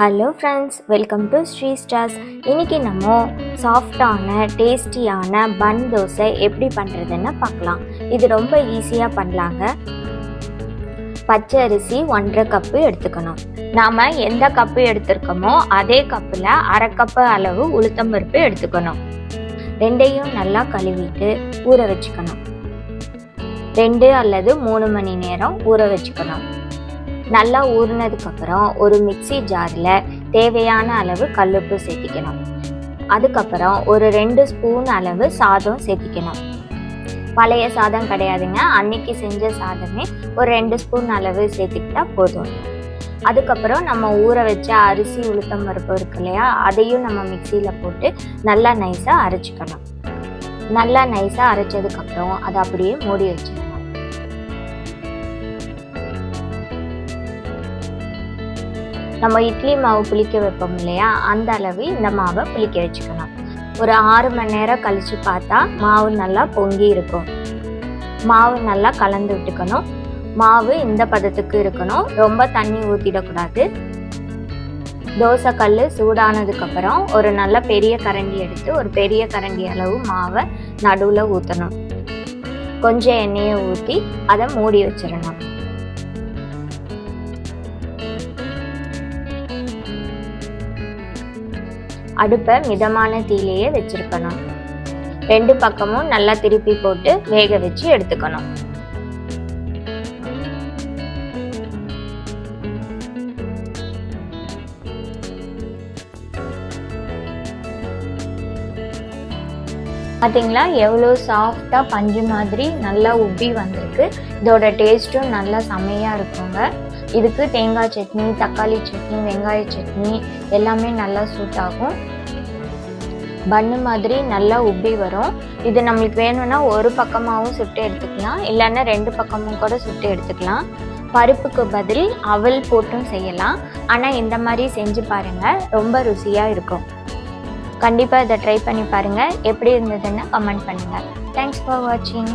Hello friends welcome to Sri Stars இன்றைக்கி நம்ம சாஃப்டான டேஸ்டியான பன் தோசை எப்படி பண்ணுறதுன்னு பார்க்கலாம். இது ரொம்ப ஈஸியாக பண்ணலாங்க. பச்சை அரிசி ஒன்றரை கப்பு எடுத்துக்கணும். நாம் எந்த கப்பு எடுத்திருக்கோமோ அதே கப்பில் அரை கப்பு அளவு உளுத்தம்பருப்பு எடுத்துக்கணும். ரெண்டையும் நல்லா கழுவிட்டு ஊற வச்சுக்கணும். ரெண்டு அல்லது மூணு மணி நேரம் ஊற வச்சுக்கணும். நல்லா ஊறினதுக்கப்புறம் ஒரு மிக்சி ஜாரில் தேவையான அளவு கல்லுப்பு சேர்த்திக்கணும். அதுக்கப்புறம் ஒரு ரெண்டு ஸ்பூன் அளவு சாதம் சேர்த்திக்கணும். பழைய சாதம் கிடையாதுங்க. அன்னைக்கு செஞ்ச சாதமே ஒரு ரெண்டு ஸ்பூன் அளவு சேர்த்துக்கிட்டா போதும். அதுக்கப்புறம் நம்ம ஊற வச்ச அரிசி உளுத்தம் பருப்பு இருக்கு இல்லையா? அதையும் நம்ம மிக்சியில் போட்டு நல்லா நைஸாக அரைச்சிக்கணும். நல்லா நைஸாக அரைச்சதுக்கப்புறம் அதை அப்படியே மூடி வச்சிடணும். நம்ம இட்லி மாவு புளிக்க வைப்போம் இல்லையா? அந்த அளவு இந்த மாவை புளிக்க வச்சுக்கணும். ஒரு ஆறு மணி நேரம் கழித்து பார்த்தா மாவு நல்லா பொங்கி இருக்கும். மாவு நல்லா கலந்து விட்டுக்கணும். மாவு இந்த பதத்துக்கு இருக்கணும். ரொம்ப தண்ணி ஊற்றிடக்கூடாது தோசை கல் சூடானதுக்கப்புறம் ஒரு நல்ல பெரிய கரண்டி எடுத்து ஒரு பெரிய கரண்டி அளவு மாவை நடுவில் ஊற்றணும் கொஞ்சம் எண்ணெயை ஊற்றி அதை மூடி வச்சிடணும். அடுப்பை மிதமான தீலையே வச்சிருக்கணும். ரெண்டு பக்கமும் நல்லா திருப்பி போட்டு வேக வச்சு எடுத்துக்கணும். பார்த்தீங்களா எவ்வளோ சாஃப்டாக பஞ்சு மாதிரி நல்லா உப்பி வந்திருக்கு. இதோட டேஸ்ட்டும் நல்லா செமையாக இருக்குங்க. இதுக்கு தேங்காய் சட்னி தக்காளி சட்னி வெங்காய சட்னி எல்லாமே நல்லா சூட் ஆகும். பன்னு மாதிரி நல்லா உப்பி வரும். இது நம்மளுக்கு வேணும்னா ஒரு பக்கமாகவும் சுட்டு எடுத்துக்கலாம். இல்லைன்னா ரெண்டு பக்கமும் கூட சுட்டு எடுத்துக்கலாம். பருப்புக்கு பதில் அவல் போட்டும் செய்யலாம். ஆனால் இந்த மாதிரி செஞ்சு பாருங்கள் ரொம்ப ருசியாக இருக்கும். கண்டிப்பாக இதை ட்ரை பண்ணி பாருங்கள் எப்படி இருந்ததுன்னு கமெண்ட் பண்ணுங்கள் தேங்க்ஸ் ஃபார் வாட்சிங்